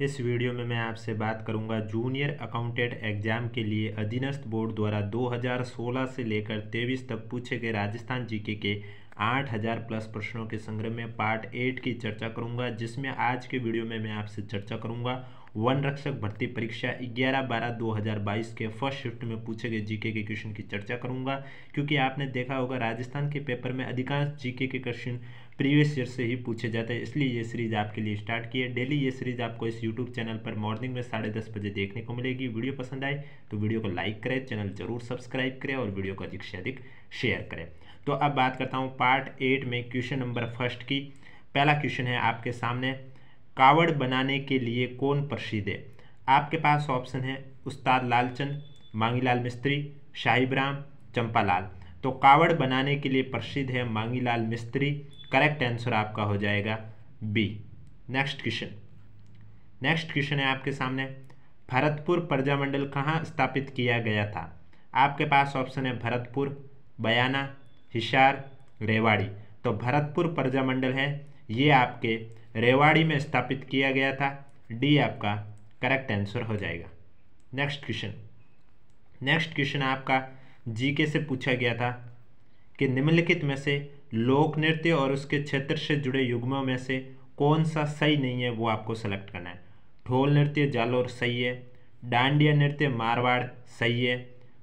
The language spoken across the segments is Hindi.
इस वीडियो में मैं आपसे बात करूँगा जूनियर अकाउंटेंट एग्ज़ाम के लिए अधीनस्थ बोर्ड द्वारा 2016 से लेकर 23 तक पूछे गए राजस्थान जीके के 8000 प्लस प्रश्नों के संग्रह में पार्ट एट की चर्चा करूँगा, जिसमें आज के वीडियो में मैं आपसे चर्चा करूँगा। वन रक्षक भर्ती परीक्षा 11 बारह 2022 के फ़र्स्ट शिफ्ट में पूछे गए जीके के क्वेश्चन की चर्चा करूँगा, क्योंकि आपने देखा होगा राजस्थान के पेपर में अधिकांश जीके के क्वेश्चन प्रीवियस ईयर से ही पूछे जाते हैं। इसलिए ये सीरीज़ आपके लिए स्टार्ट की है। डेली ये सीरीज़ आपको इस यूट्यूब चैनल पर मॉर्निंग में साढ़े दस बजे देखने को मिलेगी। वीडियो पसंद आए तो वीडियो को लाइक करें चैनल ज़रूर सब्सक्राइब करें और वीडियो को अधिक से अधिक शेयर करें। तो अब बात करता हूँ पार्ट एट में क्वेश्चन नंबर फ़र्स्ट की। पहला क्वेश्चन है आपके सामने, कावड़ बनाने के लिए कौन प्रसिद्ध है? आपके पास ऑप्शन है उस्ताद लालचंद, मांगीलाल मिस्त्री शाहिब्राम चंपालाल। तो कावड़ बनाने के लिए प्रसिद्ध है मांगीलाल मिस्त्री करेक्ट आंसर आपका हो जाएगा B next question next question है आपके सामने. भरतपुर प्रजामंडल कहाँ स्थापित किया गया था? आपके पास ऑप्शन है भरतपुर, बयाना हिसार रेवाड़ी. तो भरतपुर प्रजामंडल है, ये आपके रेवाड़ी में स्थापित किया गया था. डी आपका करेक्ट आंसर हो जाएगा. नेक्स्ट क्वेश्चन नेक्स्ट क्वेश्चन आपका जीके से पूछा गया था कि निम्नलिखित में से लोक नृत्य और उसके क्षेत्र से जुड़े युग्मों में से कौन सा सही नहीं है, वो आपको सेलेक्ट करना है। ढोल नृत्य जालोर सही है, डांडिया नृत्य मारवाड़ सही है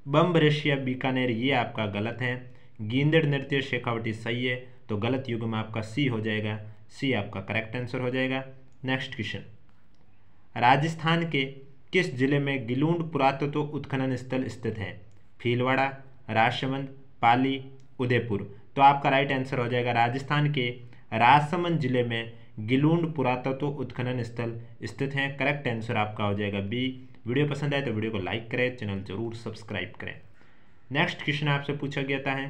बम्ब रशिया बीकानेर ये आपका गलत है, गेंदड़ नृत्य शेखावटी सही है तो गलत युग में आपका सी हो जाएगा सी आपका करेक्ट आंसर हो जाएगा। नेक्स्ट क्वेश्चन राजस्थान के किस ज़िले में गिलूंड पुरातत्व उत्खनन स्थल स्थित है? भीलवाड़ा राजसमंद, पाली, उदयपुर। तो आपका राइट आंसर हो जाएगा राजस्थान के राजसमंद ज़िले में गिलूंड पुरातत्व उत्खनन स्थल स्थित हैं। करेक्ट आंसर आपका हो जाएगा बी वीडियो पसंद आए तो वीडियो को लाइक करें चैनल ज़रूर सब्सक्राइब करें। नेक्स्ट क्वेश्चन आपसे पूछा गया है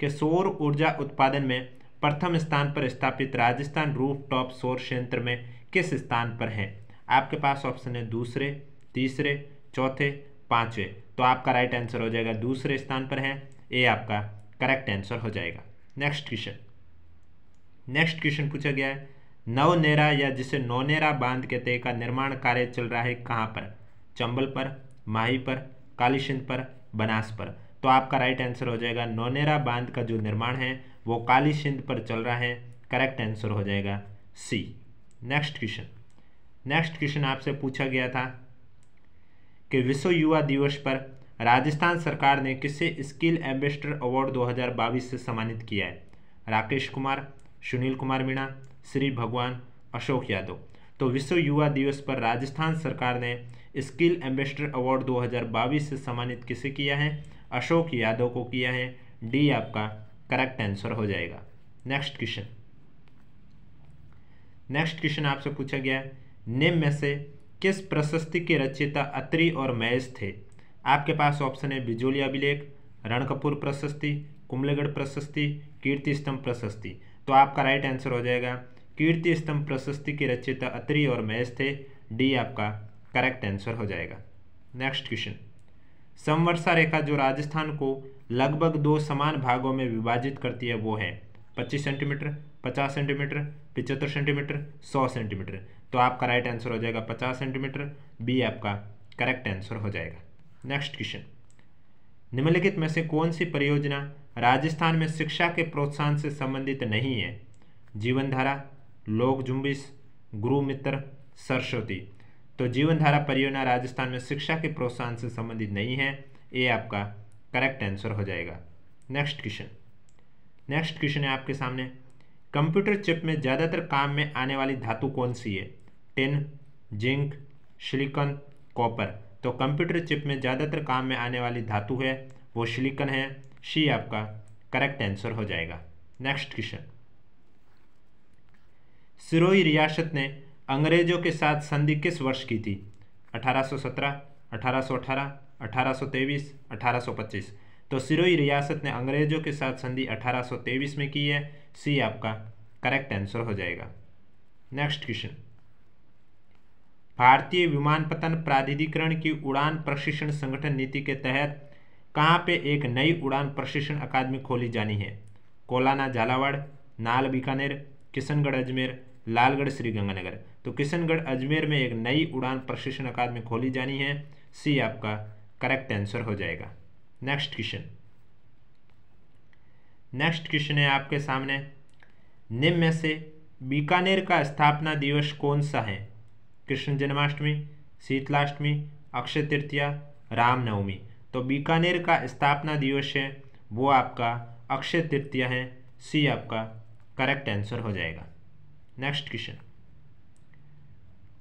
कि सौर ऊर्जा उत्पादन में प्रथम स्थान पर स्थापित राजस्थान रूफ टॉप सौर क्षेत्र में किस स्थान पर है? आपके पास ऑप्शन है दूसरे, तीसरे, चौथे, पाँचवें। तो आपका राइट आंसर हो जाएगा दूसरे स्थान पर है। ए आपका करेक्ट आंसर हो जाएगा। नेक्स्ट क्वेश्चन नेक्स्ट क्वेश्चन पूछा गया है। नवनेरा या जिसे नौनेरा बाँध कहते हैं, का निर्माण कार्य चल रहा है कहाँ पर? चंबल पर, माही पर कालीसिंध पर, बनास पर। तो आपका राइट आंसर हो जाएगा, नौनेरा बाँध का जो निर्माण है, वो काली सिंध पर चल रहा है। करेक्ट आंसर हो जाएगा C next question next question आपसे पूछा गया था कि विश्व युवा दिवस पर राजस्थान सरकार ने किसे स्किल एम्बेसडर अवार्ड 2022 से सम्मानित किया है? राकेश कुमार, सुनील कुमार मीणा, श्री भगवान, अशोक यादव। तो विश्व युवा दिवस पर राजस्थान सरकार ने स्किल एम्बेसडर अवार्ड 2022 से सम्मानित किसे किया है? अशोक यादव को किया है। डी, आपका करेक्ट आंसर हो जाएगा। Next question. नेक्स्ट क्वेश्चन आपसे पूछा गया निम्न में से किस प्रशस्ति के रचयिता अत्रि और महेश थे? आपके पास ऑप्शन है बिजोली अभिलेख, रणकपूर प्रशस्ति कुमलेगढ़ प्रशस्ति, कीर्ति स्तंभ प्रशस्ति। तो आपका राइट आंसर हो जाएगा, कीर्ति स्तंभ प्रशस्ति के रचयिता अत्रि और महेश थे, डी आपका करेक्ट आंसर हो जाएगा। नेक्स्ट क्वेश्चन समवर्षा रेखा जो राजस्थान को लगभग दो समान भागों में विभाजित करती है, वो है 25 सेंटीमीटर 50 सेंटीमीटर पिचहत्तर सेंटीमीटर 100 सेंटीमीटर तो आपका राइट आंसर हो जाएगा 50 सेंटीमीटर बी आपका करेक्ट आंसर हो जाएगा। नेक्स्ट क्वेश्चन निम्नलिखित में से कौन सी परियोजना राजस्थान में शिक्षा के प्रोत्साहन से संबंधित नहीं है? जीवनधारा, लोक जुम्बिश गुरु मित्र, सरस्वती। तो जीवनधारा परियोजना राजस्थान में शिक्षा के प्रोत्साहन से संबंधित नहीं है, ये आपका करेक्ट आंसर हो जाएगा। नेक्स्ट क्वेश्चन नेक्स्ट क्वेश्चन है आपके सामने। कंप्यूटर चिप में ज़्यादातर काम में आने वाली धातु कौन सी है? टिन जिंक सिलिकॉन कॉपर तो कंप्यूटर चिप में ज़्यादातर काम में आने वाली धातु है वो सिलिकॉन है। सी आपका करेक्ट आंसर हो जाएगा। नेक्स्ट क्वेश्चन सिरोही रियासत ने अंग्रेज़ों के साथ संधि किस वर्ष की थी? 1817, 1818, 1823, 1825 तो सिरोही रियासत ने अंग्रेज़ों के साथ संधि 1823 में की है। सी आपका करेक्ट आंसर हो जाएगा। नेक्स्ट क्वेश्चन भारतीय विमानपतन प्राधिकरण की उड़ान प्रशिक्षण संगठन नीति के तहत कहाँ पे एक नई उड़ान प्रशिक्षण अकादमी खोली जानी है? कोलाना, झालावाड़, नाल, बीकानेर, किशनगढ़, अजमेर, लालगढ़, श्रीगंगानगर। तो किशनगढ़, अजमेर में एक नई उड़ान प्रशिक्षण अकादमी खोली जानी है। सी आपका करेक्ट आंसर हो जाएगा। नेक्स्ट क्वेश्चन नेक्स्ट क्वेश्चन है आपके सामने। निम्न में से, बीकानेर का स्थापना दिवस कौन सा है? कृष्ण जन्माष्टमी, शीतलाष्टमी, अक्षय तृतीया, रामनवमी। तो बीकानेर का स्थापना दिवस है, वो आपका अक्षय तृतीया है, सी आपका करेक्ट आंसर हो जाएगा। नेक्स्ट क्वेश्चन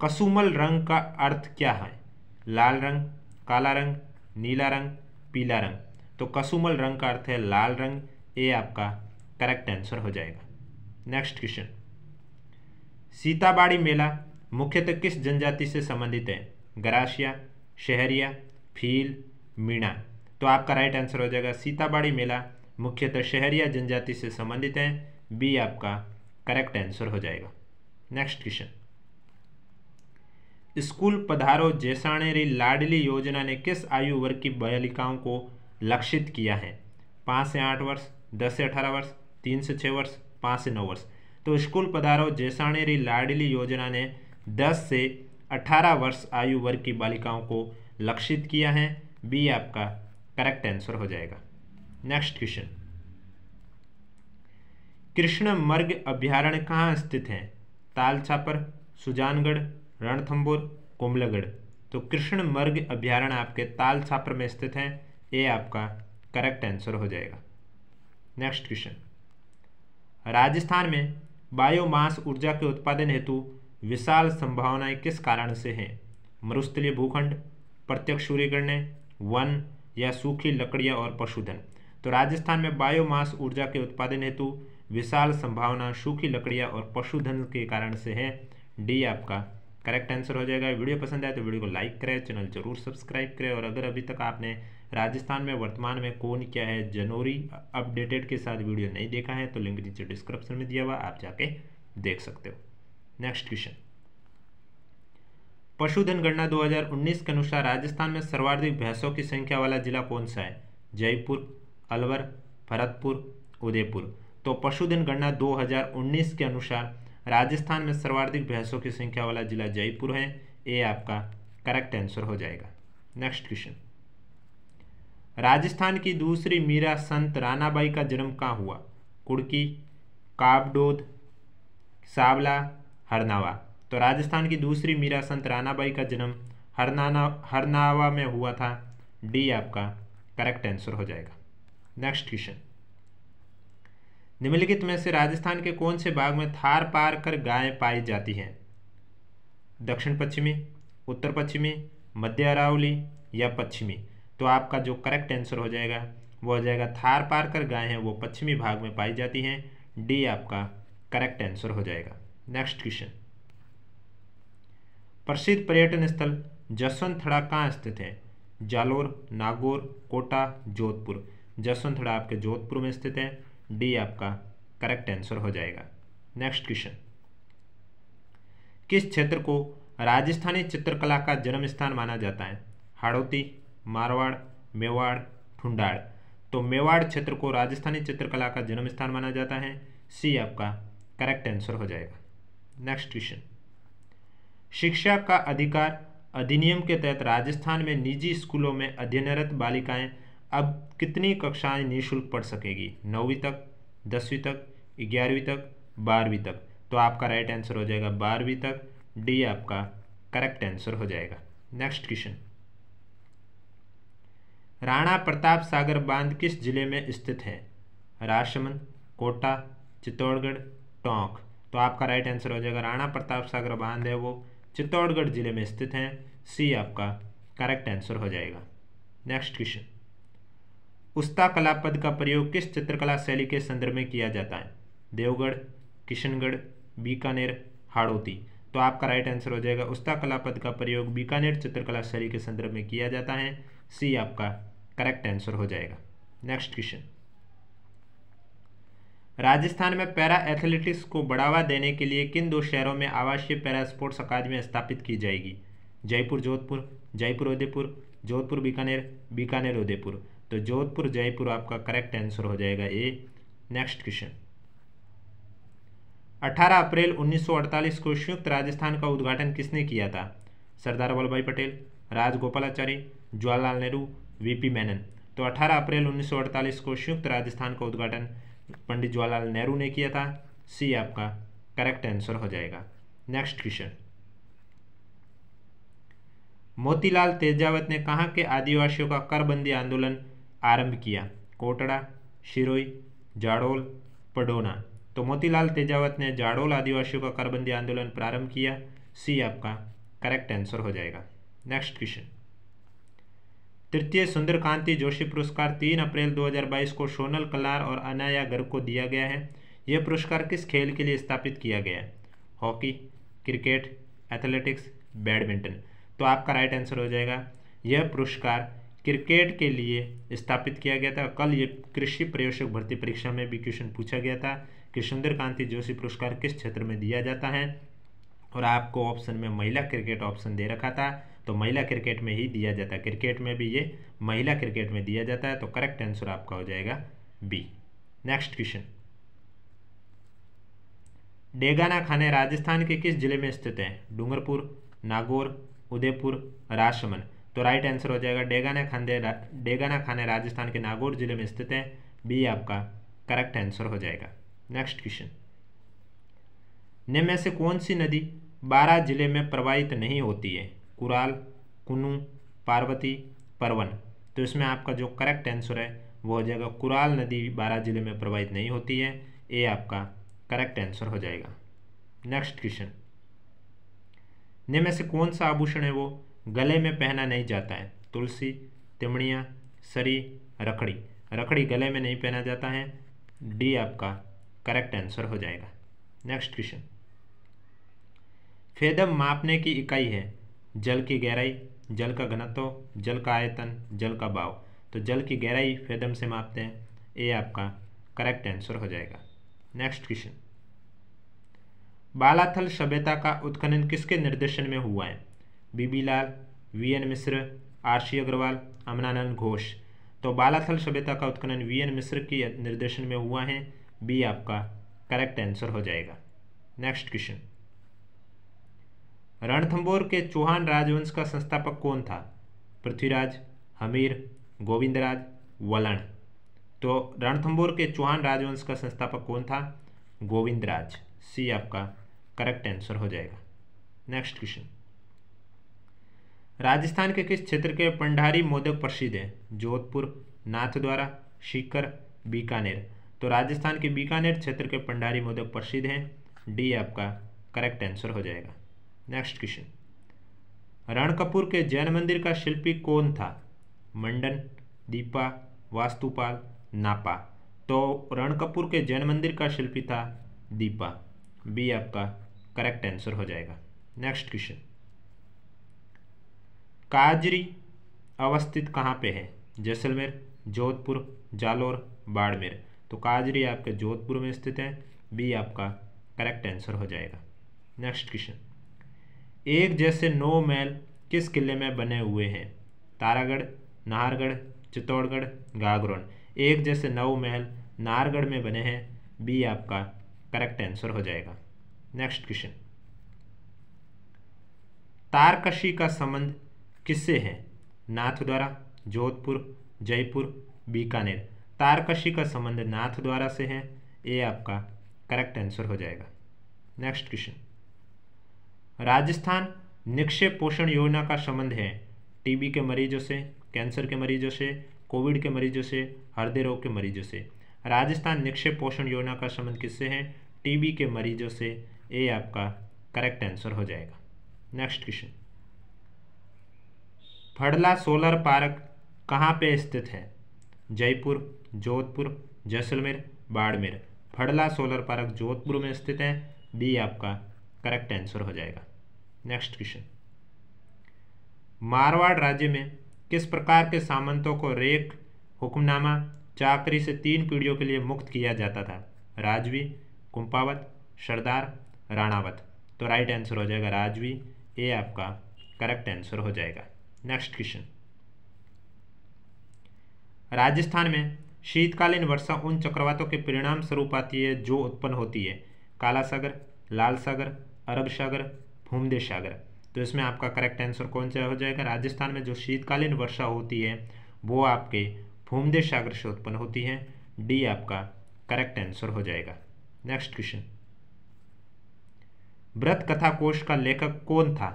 कसुमल रंग का अर्थ क्या है? लाल रंग, काला रंग, नीला रंग, पीला रंग। तो कसुमल रंग का अर्थ है लाल रंग, ए आपका करेक्ट आंसर हो जाएगा। नेक्स्ट क्वेश्चन सीताबाड़ी मेला मुख्यतः किस जनजाति से संबंधित है? गरासिया, शहरिया, फील, मीणा। तो आपका राइट आंसर हो जाएगा सीताबाड़ी मेला। मुख्यतः शहरिया जनजाति से संबंधित है। बी आपका करेक्ट आंसर हो जाएगा। नेक्स्ट क्वेश्चन स्कूल पधारो जैसाणेरी लाडली योजना ने किस आयु वर्ग की बालिकाओं को लक्षित किया है? पाँच से आठ वर्ष, दस से अठारह वर्ष, तीन से छः वर्ष, पाँच से नौ वर्ष। तो स्कूल पधारो जैसाणेरी लाडली योजना ने दस से अठारह वर्ष आयु वर्ग की बालिकाओं को लक्षित किया है। बी, आपका करेक्ट आंसर हो जाएगा। नेक्स्ट क्वेश्चन कृष्ण मर्ग अभ्यारण्य कहाँ स्थित है? ताल छापर सुजानगढ़ रणथंबुर कोमलगढ़ तो कृष्ण मर्ग अभ्यारण्य आपके ताल छापर में स्थित है। ये आपका करेक्ट आंसर हो जाएगा। नेक्स्ट क्वेश्चन राजस्थान में बायोमास ऊर्जा के उत्पादन हेतु विशाल संभावनाएँ किस कारण से हैं? मरुस्थलीय भूखंड, प्रत्यक्ष सूर्यकिरणें, वन या सूखी लकड़ियाँ और पशुधन। तो राजस्थान में बायोमास ऊर्जा के उत्पादन हेतु विशाल संभावना सूखी लकड़ियाँ और पशुधन के कारण से है। डी आपका करेक्ट आंसर हो जाएगा। वीडियो पसंद आए तो वीडियो को लाइक करें, चैनल ज़रूर सब्सक्राइब करें और अगर अभी तक आपने राजस्थान में वर्तमान में कौन क्या है जनवरी अपडेटेड के साथ वीडियो नहीं देखा है तो लिंक नीचे डिस्क्रिप्शन में दिया हुआ आप जाके देख सकते हो। Next question. पशुधन गणना 2019 के अनुसार राजस्थान में सर्वाधिक भैंसों की संख्या वाला जिला कौन सा है? जयपुर, अलवर, भरतपुर, उदयपुर। तो पशुधन गणना 2019 के अनुसार राजस्थान में सर्वाधिक भैंसों की संख्या वाला जिला जयपुर है। ये आपका करेक्ट आंसर हो जाएगा। Next question. राजस्थान की दूसरी मीरा संत रानाबाई का जन्म कहाँ हुआ? कुड़की काबडोद सावला हरनावा। तो राजस्थान की दूसरी मीरा संत रानाबाई का जन्म हरनाना हरनावा में हुआ था। डी आपका करेक्ट आंसर हो जाएगा। नेक्स्ट क्वेश्चन निम्नलिखित में से राजस्थान के कौन से भाग में थार पार कर गाय पाई जाती हैं? दक्षिण पश्चिमी, उत्तर पश्चिमी, मध्य अरावली या पश्चिमी? तो आपका जो करेक्ट आंसर हो जाएगा, वो हो जाएगा थार पार कर गाय वो पश्चिमी भाग में पाई जाती हैं। डी आपका करेक्ट आंसर हो जाएगा। नेक्स्ट क्वेश्चन प्रसिद्ध पर्यटन स्थल जसवंत थड़ा कहाँ स्थित है? जालोर, नागौर, कोटा, जोधपुर। जसवंत थड़ा आपके जोधपुर में स्थित है। डी आपका करेक्ट आंसर हो जाएगा। नेक्स्ट क्वेश्चन किस क्षेत्र को राजस्थानी चित्रकला का जन्म स्थान माना जाता है? हाड़ौती, मारवाड़, मेवाड़ ठुंडाड़ तो मेवाड़ क्षेत्र को राजस्थानी चित्रकला का जन्म स्थान माना जाता है। सी आपका करेक्ट आंसर हो जाएगा। नेक्स्ट क्वेश्चन शिक्षा का अधिकार अधिनियम के तहत राजस्थान में निजी स्कूलों में अध्ययनरत बालिकाएँ अब कितनी कक्षाएँ निःशुल्क पढ़ सकेगी? नौवीं तक, दसवीं तक, ग्यारहवीं तक, बारहवीं तक? तो आपका राइट आंसर हो जाएगा बारहवीं तक। डी आपका करेक्ट आंसर हो जाएगा। नेक्स्ट क्वेश्चन राणा प्रताप सागर बाँध किस ज़िले में स्थित है? राजसमंद, कोटा, चित्तौड़गढ़, टोंक। तो आपका राइट आंसर हो जाएगा राणा प्रताप सागर बाँध है वो। चित्तौड़गढ़ ज़िले में स्थित है। सी आपका करेक्ट आंसर हो जाएगा। नेक्स्ट क्वेश्चन उस्ता कला पद का प्रयोग किस चित्रकला शैली के संदर्भ में किया जाता है? देवगढ़, किशनगढ़, बीकानेर, हाड़ौती। तो आपका राइट आंसर हो जाएगा उस्ता कला पद का प्रयोग बीकानेर चित्रकला शैली के संदर्भ में किया जाता है। सी आपका करेक्ट आंसर हो जाएगा। नेक्स्ट क्वेश्चन राजस्थान में पैरा एथलेटिक्स को बढ़ावा देने के लिए किन दो शहरों में आवासीय पैरा स्पोर्ट्स अकादमी स्थापित की जाएगी? जयपुर, जोधपुर, जयपुर, उदयपुर, जोधपुर, बीकानेर बीकानेर, उदयपुर। तो जोधपुर, जयपुर, आपका करेक्ट आंसर हो जाएगा ए। नेक्स्ट क्वेश्चन 18 अप्रैल 1948 को संयुक्त राजस्थान का उद्घाटन किसने किया था? सरदार वल्लभ भाई पटेल राजगोपालाचारी जवाहरलाल नेहरू वीपी मेनन तो 18 अप्रैल 1948 को संयुक्त राजस्थान का उद्घाटन पंडित जवाहरलाल नेहरू ने किया था। सी आपका करेक्ट आंसर हो जाएगा। नेक्स्ट क्वेश्चन मोतीलाल तेजावत ने कहा कि आदिवासियों का करबंदी आंदोलन आरंभ किया। कोटड़ा, शिरोई, जाडोल, पडोना। तो मोतीलाल तेजावत ने जाडोल आदिवासियों का करबंदी आंदोलन प्रारंभ किया। सी आपका करेक्ट आंसर हो जाएगा। नेक्स्ट क्वेश्चन तृतीय सुंदरकांति जोशी पुरस्कार तीन अप्रैल 2022 को सोनल कलार और अनाया गर्ग को दिया गया है। यह पुरस्कार किस खेल के लिए स्थापित किया गया है? Hockey, cricket, athletics, badminton. तो आपका राइट आंसर हो जाएगा। यह पुरस्कार क्रिकेट के लिए स्थापित किया गया था। कल ये कृषि प्रयोजक भर्ती परीक्षा में भी क्वेश्चन पूछा गया था कि सुंदर कांति जोशी पुरस्कार किस क्षेत्र में दिया जाता है? और आपको ऑप्शन में महिला क्रिकेट ऑप्शन दे रखा था। तो महिला क्रिकेट में ही दिया जाता है। क्रिकेट में भी ये महिला क्रिकेट में दिया जाता है तो करेक्ट आंसर आपका हो जाएगा बी नेक्स्ट क्वेश्चन डेगाना खाने राजस्थान के किस ज़िले में स्थित हैं? डूंगरपुर, नागौर, उदयपुर, राजसमंद। तो राइट आंसर हो जाएगा डेगाना खाने डेगाना खाने राजस्थान के नागौर ज़िले में स्थित हैं। बी आपका करेक्ट आंसर हो जाएगा। नेक्स्ट क्वेश्चन निम्न में से कौन सी नदी बारह ज़िले में प्रवाहित नहीं होती है? कुराल, कुनू, पार्वती परवन तो इसमें आपका जो करेक्ट आंसर है, वो हो जाएगा कुराल नदी बारह ज़िले में प्रवाहित नहीं होती है। ए आपका करेक्ट आंसर हो जाएगा। नेक्स्ट क्वेश्चन निम्न से कौन सा आभूषण है वो गले में पहना नहीं जाता है? तुलसी तिमड़िया सरी, रखड़ी। रखड़ी गले में नहीं पहना जाता है। डी आपका करेक्ट आंसर हो जाएगा। नेक्स्ट क्वेश्चन फेदम मापने की इकाई है। जल की गहराई, जल का घनत्व, जल का आयतन, जल का भाव तो जल की गहराई फेदम से मापते हैं। ए आपका करेक्ट आंसर हो जाएगा। नेक्स्ट क्वेश्चन बालाथल सभ्यता का उत्खनन किसके निर्देशन में हुआ है? B B Lal V N Mishra R C Agrawal Amalananda Ghosh. तो बालाथल सभ्यता का उत्खनन वी एन मिश्र के निर्देशन में हुआ है। बी आपका करेक्ट आंसर हो जाएगा। नेक्स्ट क्वेश्चन रणथंबोर के चौहान राजवंश का संस्थापक कौन था? पृथ्वीराज, हमीर, गोविंदराज, वलण। तो रणथंबोर के चौहान राजवंश का संस्थापक कौन था? गोविंदराज। सी आपका करेक्ट आंसर हो जाएगा। नेक्स्ट क्वेश्चन राजस्थान के किस क्षेत्र के पंडारी मोदक प्रसिद्ध हैं? जोधपुर नाथद्वारा सीकर बीकानेर। तो राजस्थान के बीकानेर क्षेत्र के पंडारी मोदक प्रसिद्ध हैं? डी आपका करेक्ट आंसर हो जाएगा। नेक्स्ट क्वेश्चन रण कपूर के जैन मंदिर का शिल्पी कौन था मंडन दीपा वास्तुपाल नापा तो रण कपूर के जैन मंदिर का शिल्पी था दीपा बी आपका करेक्ट आंसर हो जाएगा. नेक्स्ट क्वेश्चन काजरी अवस्थित कहाँ पे है? जैसलमेर, जोधपुर, जालोर, बाड़मेर. तो काजरी आपके जोधपुर में स्थित है. बी आपका करेक्ट आंसर हो जाएगा. नेक्स्ट क्वेश्चन एक जैसे नौ महल किस किले में बने हुए हैं? तारागढ़, नाहरगढ़, चित्तौड़गढ़ गागरोन एक जैसे नौ महल नाहरगढ़ में बने हैं, बी आपका करेक्ट आंसर हो जाएगा। नेक्स्ट क्वेश्चन तारकशी का संबंध किससे है? नाथ द्वारा जोधपुर, जयपुर, बीकानेर। तारकशी का संबंध नाथ द्वारा से है ये आपका करेक्ट आंसर हो जाएगा। नेक्स्ट क्वेश्चन राजस्थान निक्षेप पोषण योजना का संबंध है। टीबी के मरीजों से, कैंसर के मरीजों से, कोविड के मरीजों से, हृदय रोग के मरीजों से। राजस्थान निक्षेप पोषण योजना का संबंध किससे है? टीबी के मरीजों से। ए आपका करेक्ट आंसर हो जाएगा। Next question. Bhadla solar park कहाँ पे स्थित है? जयपुर, जोधपुर, जैसलमेर, बाड़मेर। फड़ला सोलर पार्क जोधपुर में स्थित है। बी आपका करेक्ट आंसर हो जाएगा। नेक्स्ट क्वेश्चन मारवाड़ राज्य में किस प्रकार के सामंतों को रेख हुक्मनामा, चाकरी से तीन पीढ़ियों के लिए मुक्त किया जाता था? राजवी, कुंपावत, सरदार, राणावत। तो राइट आंसर हो जाएगा राजवी। ए आपका करेक्ट आंसर हो जाएगा। नेक्स्ट क्वेश्चन राजस्थान में शीतकालीन वर्षा उन चक्रवातों के परिणाम स्वरूप आती है जो उत्पन्न होती है? काला सागर, लाल सागर, अरब सागर भूमध्य सागर तो इसमें आपका करेक्ट आंसर कौन सा हो जाएगा? राजस्थान में जो शीतकालीन वर्षा होती है, वो आपके भूमध्य सागर से उत्पन्न होती है। डी आपका करेक्ट आंसर हो जाएगा। नेक्स्ट क्वेश्चन व्रत कथा कोश का लेखक कौन था?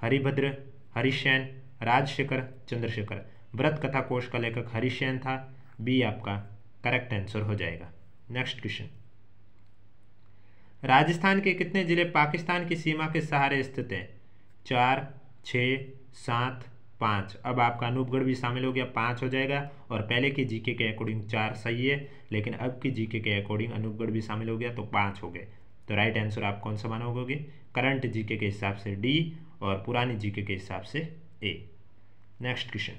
हरिभद्र, हरिशैन, राजशेखर, चंद्रशेखर। व्रत कथा कोश का लेखक हरिशैन था। बी आपका करेक्ट आंसर हो जाएगा। नेक्स्ट क्वेश्चन राजस्थान के कितने ज़िले पाकिस्तान की सीमा के सहारे स्थित हैं? चार छ सात, पाँच। अब आपका अनूपगढ़ भी शामिल हो गया, पाँच हो जाएगा। और पहले की जीके के अकॉर्डिंग चार सही है, लेकिन अब की जीके के अकॉर्डिंग अनूपगढ़ भी शामिल हो गया तो पाँच हो गए। तो राइट आंसर आप कौन सा मानोगे? करंट जीके के हिसाब से डी और पुरानी जीके के हिसाब से ए नेक्स्ट क्वेश्चन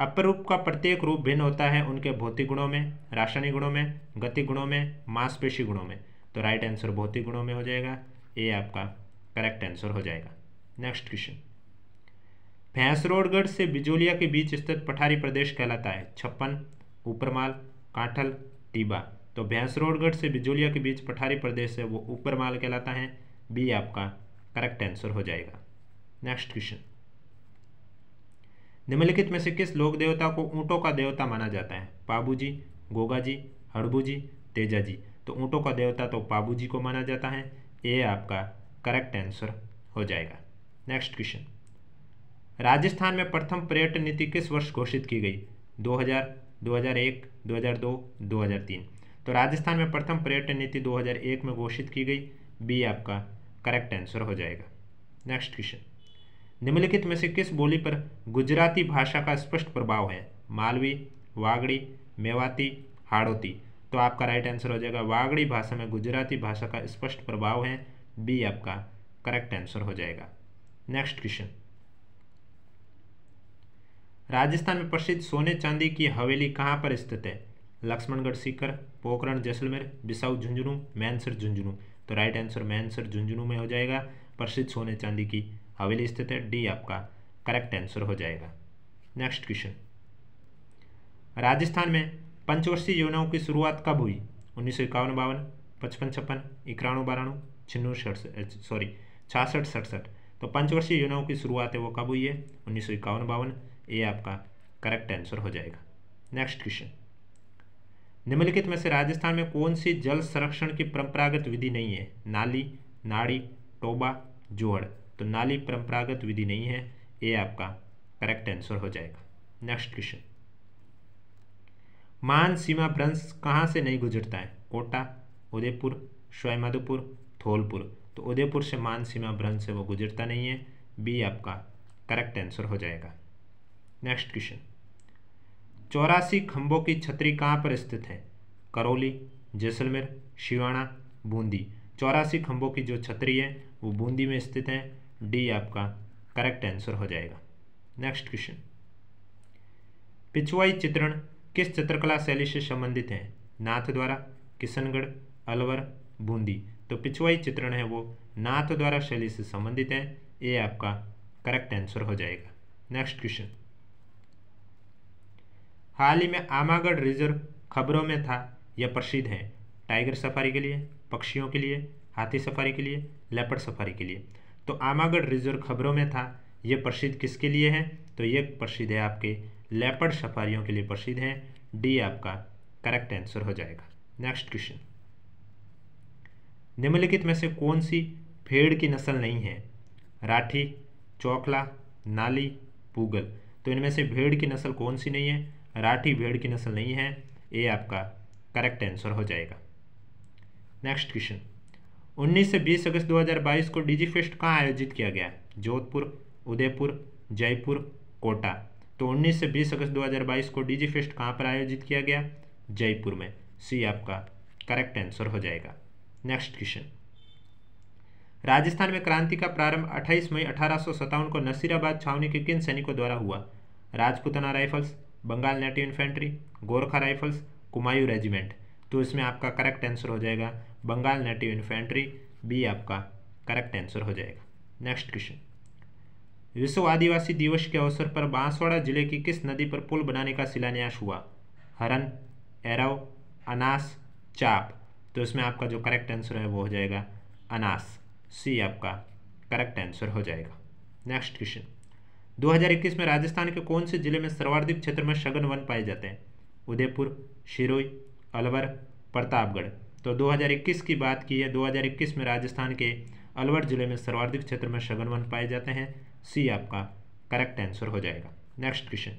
अपरूप का प्रत्येक रूप भिन्न होता है उनके भौतिक गुणों में, रासायनिक गुणों में गति गुणों में, मांसपेशी गुणों में। तो राइट आंसर भौतिक गुणों में हो जाएगा। ए आपका करेक्ट आंसर हो जाएगा। नेक्स्ट क्वेश्चन भैंसरोडगढ़ से बिजोलिया के बीच स्थित पठारी प्रदेश कहलाता है। छप्पन, ऊपरमाल, काठल, टीबा। तो भैंसरोडगढ़ से बिजोलिया के बीच पठारी प्रदेश है, वो ऊपरमाल कहलाता है। बी आपका करेक्ट आंसर हो जाएगा। नेक्स्ट क्वेश्चन निम्नलिखित में से किस लोक देवता को ऊँटों का देवता माना जाता है? पाबू जी गोगा जी हड़बू जी तेजा जी तो ऊँटों का देवता तो बाबू जी को माना जाता है। ये आपका करेक्ट आंसर हो जाएगा। नेक्स्ट क्वेश्चन राजस्थान में प्रथम पर्यटन नीति किस वर्ष घोषित की गई? 2000, 2001, 2002, 2003 तो राजस्थान में प्रथम पर्यटन नीति 2001 में घोषित की गई। बी आपका करेक्ट आंसर हो जाएगा। नेक्स्ट क्वेश्चन निम्नलिखित में से किस बोली पर गुजराती भाषा का स्पष्ट प्रभाव है? मालवी वागड़ी मेवाती हाड़ोती। तो आपका राइट आंसर हो जाएगा, वागड़ी भाषा में गुजराती भाषा का स्पष्ट प्रभाव है, बी आपका करेक्ट आंसर हो जाएगा। नेक्स्ट क्वेश्चन राजस्थान में प्रसिद्ध सोने चांदी की हवेली कहाँ पर स्थित है? लक्ष्मणगढ़, सीकर, पोखरण, जैसलमेर, बिसाऊ, झुंझुनू, मैनसर, झुंझुनू। तो राइट आंसर मैनसर, झुंझुनू में हो जाएगा। प्रसिद्ध सोने चांदी की हवेली स्थित है, डी आपका करेक्ट आंसर हो जाएगा। नेक्स्ट क्वेश्चन राजस्थान में पंचवर्षीय योजनाओं की शुरुआत कब हुई उन्नीस सौ इक्यावन बावन पचपन छप्पन इक्याणु बाराणु छिन्नू सॉरी छियासठ सड़सठ तो पंचवर्षीय योजनाओं की शुरुआत है वो कब हुई है उन्नीस सौ इक्यावन बावन ये आपका करेक्ट आंसर हो जाएगा नेक्स्ट क्वेश्चन निम्नलिखित में से राजस्थान में कौन सी जल संरक्षण की परंपरागत विधि नहीं है नाली नाड़ी टोबा जोड़ तो नाली परंपरागत विधि नहीं है ये आपका करेक्ट आंसर हो जाएगा नेक्स्ट क्वेश्चन मान सीमा भ्रंश कहाँ से नहीं गुजरता है? कोटा, उदयपुर स्वयमाधोपुर धौलपुर। तो उदयपुर से मान सीमा भ्रंश से वो गुजरता नहीं है। बी आपका करेक्ट आंसर हो जाएगा। Next question. चौरासी खंभों की छतरी कहाँ पर स्थित है? करौली, जैसलमेर, शिवाणा, बूंदी। चौरासी खंभों की जो छतरी है, वो बूंदी में स्थित है। डी आपका करेक्ट आंसर हो जाएगा। Next question. पिछवाई चित्रण किस चित्रकला शैली से संबंधित है? नाथ द्वारा, किशनगढ़, अलवर, बूंदी। तो पिछवाई चित्रण है वो नाथ द्वारा शैली से संबंधित है। ये आपका करेक्ट आंसर हो जाएगा। नेक्स्ट क्वेश्चन हाल ही में आमागढ़ रिज़र्व खबरों में था, यह प्रसिद्ध है। टाइगर सफारी के लिए, पक्षियों के लिए, हाथी सफारी के लिए लेपर्ड सफारी के लिए। तो आमागढ़ रिज़र्व खबरों में था, यह प्रसिद्ध किसके लिए है? तो ये प्रसिद्ध है आपके लेपर्ड सफारियों के लिए प्रसिद्ध है। डी आपका करेक्ट आंसर हो जाएगा। नेक्स्ट क्वेश्चन निम्नलिखित में से कौन सी भेड़ की नस्ल नहीं है? राठी, चौकला, नाली, पूगल। तो इनमें से भेड़ की नस्ल कौन सी नहीं है? राठी भेड़ की नस्ल नहीं है। ये आपका करेक्ट आंसर हो जाएगा। नेक्स्ट क्वेश्चन 19 से 20 अगस्त 2022 को डीजी फेस्ट कहाँ आयोजित किया गया? जोधपुर, उदयपुर, जयपुर, कोटा। तो 19 से 20 अगस्त 2022 को डीजी फेस्ट कहाँ पर आयोजित किया गया? जयपुर में। सी आपका करेक्ट आंसर हो जाएगा। नेक्स्ट क्वेश्चन राजस्थान में क्रांति का प्रारंभ 28 मई अठारह सौ सत्तावन को नसीराबाद छावनी के किन सैनिकों द्वारा हुआ? Rajputana rifles, Bengal native infantry, Gorkha rifles, Kumaon regiment. तो इसमें आपका करेक्ट आंसर हो जाएगा। बंगाल नेटिव इन्फेंट्री बी आपका करेक्ट आंसर हो जाएगा। नेक्स्ट क्वेश्चन विश्व आदिवासी दिवस के अवसर पर बांसवाड़ा ज़िले की किस नदी पर पुल बनाने का शिलान्यास हुआ? हरन एरव अनास, चाप। तो इसमें आपका जो करेक्ट आंसर है वो हो जाएगा अनास। सी आपका करेक्ट आंसर हो जाएगा। नेक्स्ट क्वेश्चन 2021 में राजस्थान के कौन से ज़िले में सर्वाधिक क्षेत्र में शगन वन पाए जाते हैं? उदयपुर, शिरोई, अलवर, प्रतापगढ़। तो 2021 की बात की है 2021 में राजस्थान के अलवर ज़िले में सर्वाधिक क्षेत्र में शगन वन पाए जाते हैं। सी आपका करेक्ट आंसर हो जाएगा। नेक्स्ट क्वेश्चन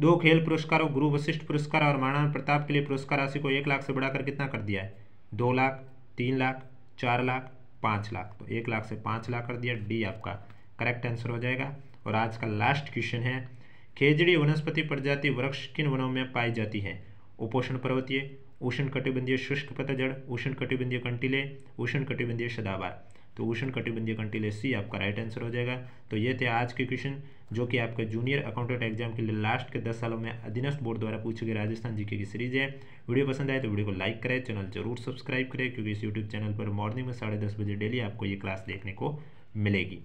दो खेल पुरस्कारों गुरु वशिष्ठ पुरस्कार और महाराणा प्रताप के लिए पुरस्कार राशि को एक लाख से बढ़ाकर कितना कर दिया है? दो लाख, तीन लाख, चार लाख, पाँच लाख। तो एक लाख से पाँच लाख कर दिया, डी आपका करेक्ट आंसर हो जाएगा। और आज का लास्ट क्वेश्चन है, खेजड़ी वनस्पति प्रजाति वृक्ष किन वनों में पाई जाती है? उपोषण पर्वतीय उष्ण कटिबंधीय शुष्क पतझड़ उष्ण कटिबंधीय कंटीले उष्ण कटिबंधीय सदाबार तो उष्ण कटिबंधीय कंटिले सी आपका राइट आंसर हो जाएगा। तो ये थे आज के क्वेश्चन जो कि आपके जूनियर अकाउंटेंट एग्ज़ाम के लिए लास्ट के दस सालों में अधीनस्थ बोर्ड द्वारा पूछे गए राजस्थान जीके की सीरीज़ है। वीडियो पसंद आए तो वीडियो को लाइक करें चैनल ज़रूर सब्सक्राइब करें, क्योंकि इस यूट्यूब चैनल पर मॉर्निंग में साढ़े दस बजे डेली आपको ये क्लास देखने को मिलेगी।